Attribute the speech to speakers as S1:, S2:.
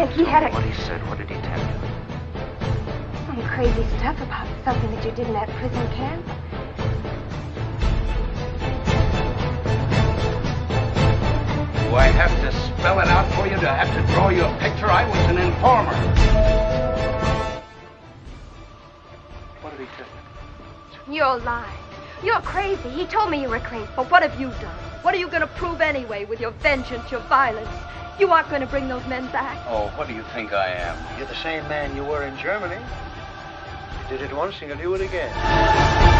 S1: Frank, he had a...
S2: What he said, what did he tell you?
S1: Some crazy stuff about something that you did in that prison camp.
S3: Do I have to spell it out for you? Do I have to draw you a picture? I was an informer. What did he tell you?
S1: You're lying. You're crazy. He told me you were crazy.
S4: But what have you done? What are you going to prove anyway with your vengeance, your violence? You aren't going to bring those men back.
S3: Oh, what do you think I am?
S5: You're the same man you were in Germany. You did it once, and you'll do it again.